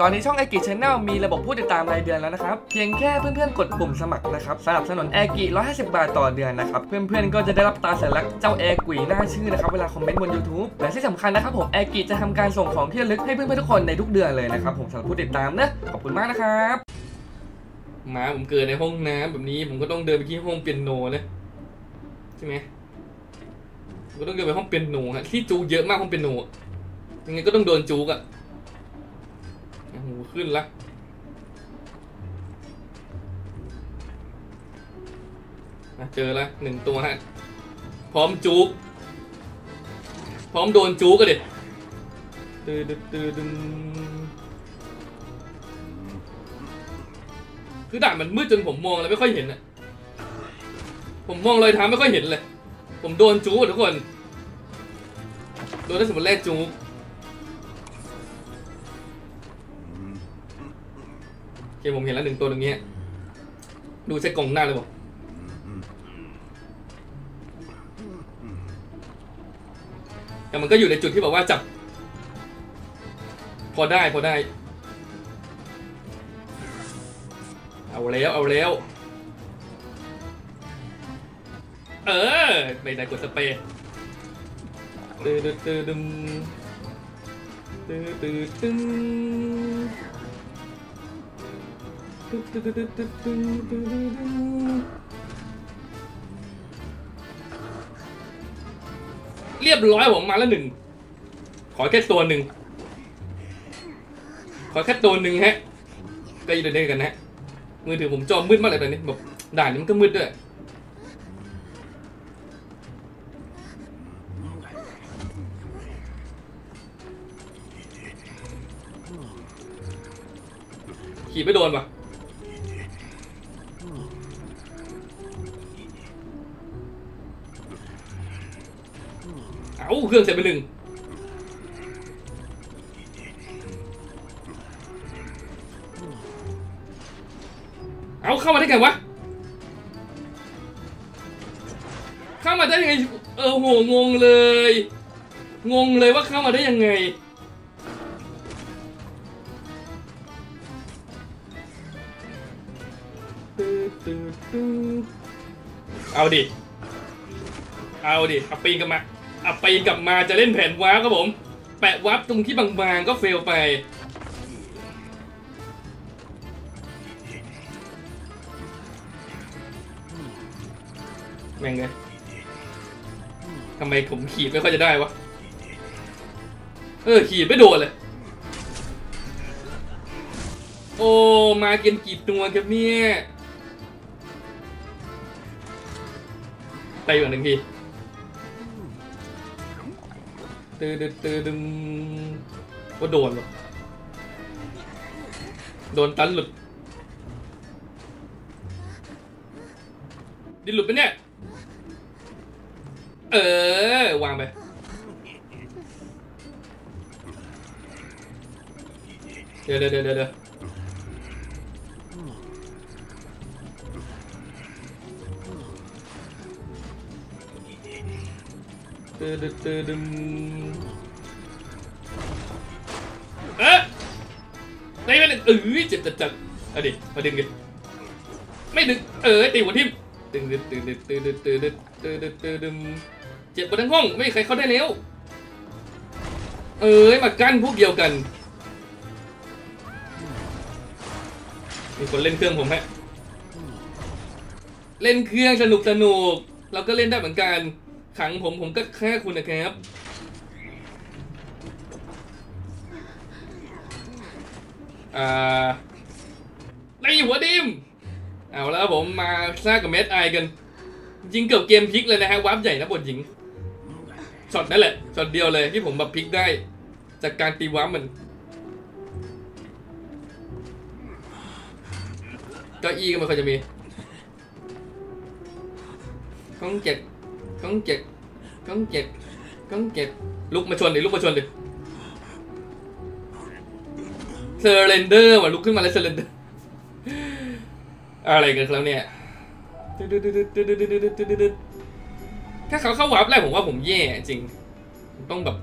ตอนนี้ช่องแอกิชแนลมีระบบผู้ติดตามรายเดือนแล้วนะครับ เพียงแค่เพื่อนๆ กดปุ่มสมัครนะครับสนับสนุนแอกิ150 บาทต่อเดือนนะครับ เพื่อนๆ ก็จะได้รับตาสัญลักษณ์เจ้าแอกุยหน้าชื่อนะครับ เวลาคอมเมนต์บน YouTube และที่สำคัญนะครับผมแอกิจะทำการส่งของที่ระลึกให้เพื่อนๆ ทุกคนในทุกเดือนเลยนะครับผมสำหรับผู้ติดตามนะขอบคุณมากนะครับมาผมเกิดในห้องน้ำแบบนี้ผมก็ต้องเดินไปที่ห้องเปียโนนะใช่ไหมก็ต้องเดินไปห้องเปียโนฮะที่จูเยอะมากห้องเปียโนยังไงก็ต้องโดนจูกอะ หขึ้นละอะเจอละหนึ่งตัวฮะพร้อมจูกพร้อมโดนจูกกันดิตืดตืดดึงคือด่านมันมืดจนผมมองแล้วไม่ค่อยเห็นอะผมมองรอยเท้าไม่ค่อยเห็นเลย ผมโดนจูกทุกคน โดนได้สมมติแรกจู โอเคผมเห็นแล้วหนึ่งตัวตรงนี้ดูเช็คกล่องหน้าเลยบอกแต่มันก็อยู่ในจุดที่บอกว่าจับ พอได้พอได้ เอาแล้วเอาแล้ว เออไม่ได้กดสเปรย์ตื้อตื้อตื้อดึมตื้อตื้อตึ้ง เรียบร้อยผมมาแล้วหนึ่ง ขอแค่ตัวหนึ่ง ขอแค่ตัวหนึ่งฮะ ก็อยู่ด้กันนะ มือถือผมจอมืดมากเลยตอนนี้แบบด่านนี้มันก็มืดด้วยขี่ไม่โดนปะ เอาเครื่องเสร็จไปหนึ่งเอาเข้ามาได้ไงวะ เข้ามาได้ยังไง เออโหงงเลย งงเลยว่าเข้ามาได้ยังไง เอาดิ เอาดิเอาปีนกลับมา เอาปีนกลับมาจะเล่นแผนวาร์ปครับผม แปะวาร์ปตรงที่บางๆก็เฟลไป แม่งเลยทำไมผมขีดไม่ค่อยจะได้วะ เออ ขีดไม่โดนเลย โอ้ มาเกินกี่ตัวครับเนี่ยไปอยู่หนึ่งที ตืดตืดดึงว่าโดนหรอโดนตันหลุดดิหลุดไปเนี่ย เออ วางไป เดี๋ยวเดี๋ยวเดี๋ยว ตืดตืดดึมเอ๊ะไม่ไม่เออเจ็บจัดจัดเอาดิมาดึงดิไม่ดึงเออตีหัวทิ่มตึงดึงตึงดึงตึงดึงตึงดึงตึงดึงตึงดึงเจ็บหมดทั้งห้องไม่มีใครเข้าได้แล้วเอ้ยมากั้นพวกเดียวกันมีคนเล่นเครื่องผมฮะเล่นเครื่องสนุกสนุกเราก็เล่นได้เหมือนกัน ขังผมผมก็แค่คุณนะครับ อ่าในหัวดิม เอาแล้วผมมาซ่ากับเมสไอกัน ยิงเกือบเกมพลิกเลยนะฮะวับใหญ่นะบทหญิง ช็อตนั่นแหละ ช็อตเดียวเลยที่ผมแบบพลิกได้ จากการตีวับมันเก็อีก็ไม่ค่อยจะมีก้องเจ็ดก้องเจ็ด ก้องเจ็ดก้องเจ็ดลุกมาชนดิลุกมาชนดิ surrender ว่ะลุกขึ้นมาแล้ว surrender อะไรกันครับเนี่ยถ้าเขาเข้า warp แรกผมว่าผมแย่จริง ต้องแบบ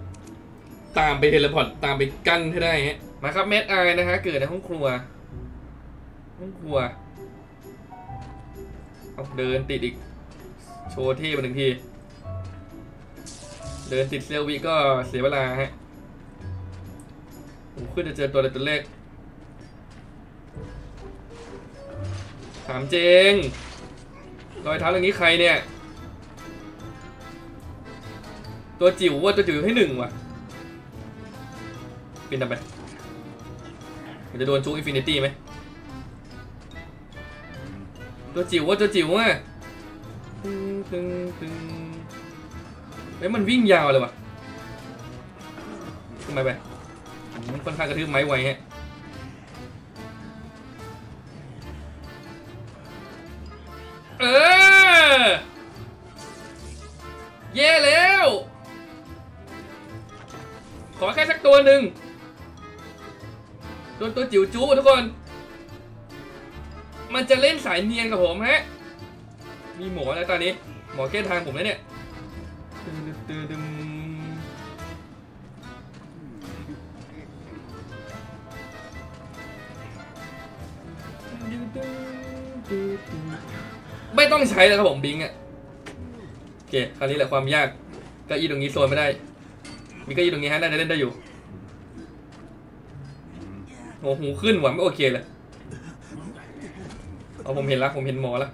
ตามไป teleport ตามไปกั้นให้ได้ฮะมาครับเมดไอนะฮะเกิดในห้องครัว ห้องครัวเอาเดินติดอีก โชว์เท่มาหนึ่งที ดินติดเซลวีก็เสียเวลาฮะผมขึ้นจะเจอตัวอะไรตัวเลขถามเจงรอยเท้าเรื่องนี้ใครเนี่ย ตัวจิ๋วว่าตัวจิ๋วให้หนึ่งว่ะปินทำไปมันจะโดนจูอินฟินิตี้ไหมตัวจิ๋วว่าตัวจิ๋วอะตึงตึงตึง เฮ้ยมันวิ่งยาวเลยว่ะทำไมไปผมค่อนข้างกระทืบไม้ไวฮะเออเย่แล้ว ขอแค่สักตัวหนึ่งตัวตัวจิ๋วจู้ทุกคน มันจะเล่นสายเนียนกับผมฮะมีหมอแล้วตอนนี้ หมอแก้ทางผมแล้วเนี่ย ไม่ต้องใช้แล้วครับผมบิงอะโอเคคราวนี้แหละความยากก็อีตรงนี้โซนไม่ได้ มีก็อีตรงนี้ฮะน่าจะเล่นได้อยู่โอ้โหขึ้นหว่ะไม่โอเคเลยเอาผมเห็นแล้วผมเห็นหมอแล้ว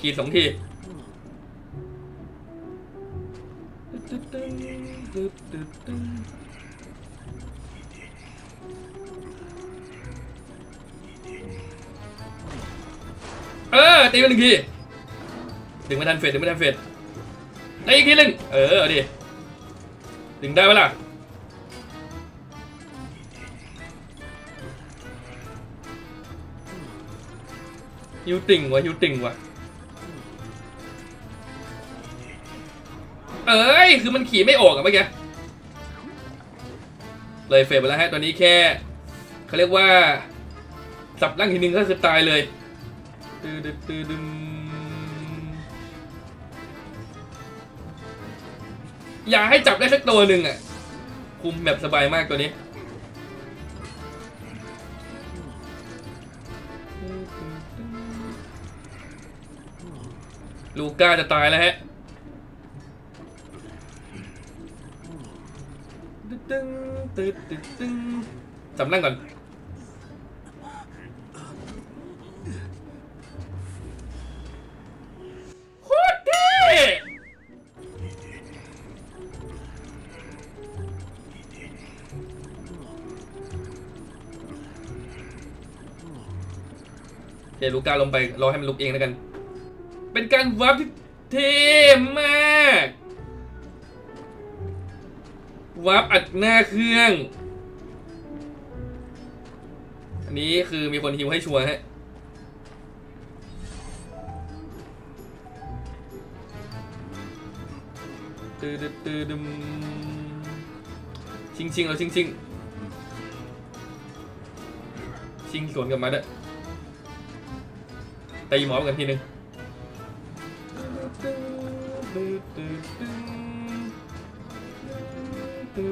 ขีดสองที เออตีไปหนึ่งทีดึงไม่ทันเฟดดึงไม่ทันเฟดได้อีกทีหนึ่งเออเอาดิดึงได้ไหมล่ะฮิวติ่งวะฮิวติ่งวะเอ้ย คือมันขี่ไม่ออกอะเมื่อกี้ เลยเฟดไปแล้วฮะตัวนี้แค่เขาเรียกว่าสับร่างทีนึงก็คือตายเลยตืดดตืดดึมอย่าให้จับได้สักตัวหนึ่งอะ คุมแบบสบายมากตัวนี้ลูก้าจะตายแล้วฮะ ตึ้งตึ้งตึ้งตึ้งจำนั่งก่อน โคตรเท่เดี๋ยวลูก้าลงไป รอให้มันลุกเองแล้วกัน เป็นการวับที่เท่มาก วับอัดหน้าเครื่อง อันนี้คือมีคนฮิวให้ชัวร์ฮะตืดตืดมชิงชิงเราชิงชิงชิงสวนกลับมาเด้อตีหมอกันทีหนึ่ง ตี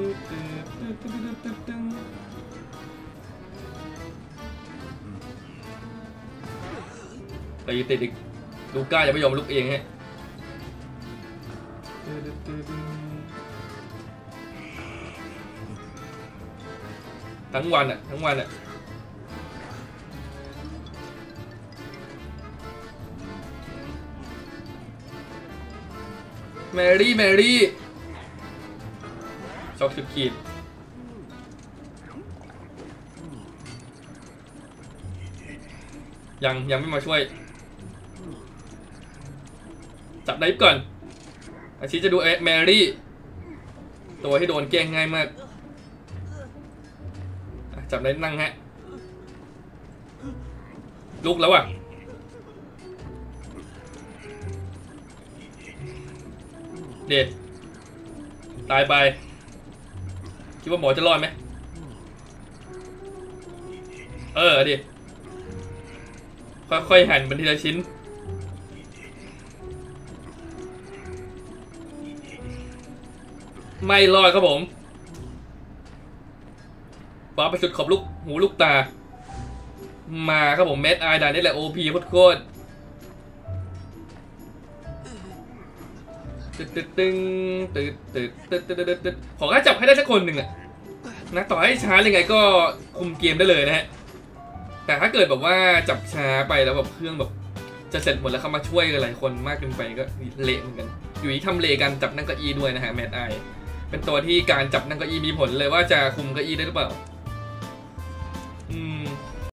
ติดอีกลูก้ายังไม่ยอมลุกเองฮะทั้งวันอะ ทั้งวันอะแมรี่แมรี่ ช็อกสุดขีดยังยังไม่มาช่วย จับไดฟก่อนอาชีจะดูเอแมรี่ ตัวที่โดนแกล้งง่ายมาก จับได้นั่งฮะ ลุกแล้วอะเด็ดตายไป คิดว่าหมอจะรอดไหมเออดิค่อยๆหั่นเป็นทีละชิ้น ไม่รอดครับผมบ้าไปสุดขอบลูกหูลูกตา มาครับผมเมดไอดานนี่แหละโอพีโคตร ตึ๊ดตึ๊ดตึงตึ๊ดตึ๊ดตึ๊ดตึ๊ดตึ๊ดตึ๊ดขอแค่จับให้ได้สักคนหนึ่งอะนะต่อให้ช้ายังไงก็คุมเกมได้เลยนะฮะแต่ถ้าเกิดแบบว่าจับช้าไปแล้วแบบเครื่องแบบจะเสร็จหมดแล้วเขามาช่วยกันหลายคนมากเกินไปก็เละเหมือนกัน อยู่ที่ทำเลการจับนั่งเก้าอี้ด้วยนะฮะแมทไอเป็นตัวที่การจับนั่งเก้าอี้มีผลเลยว่าจะคุมเก้าอี้ได้หรือเปล่า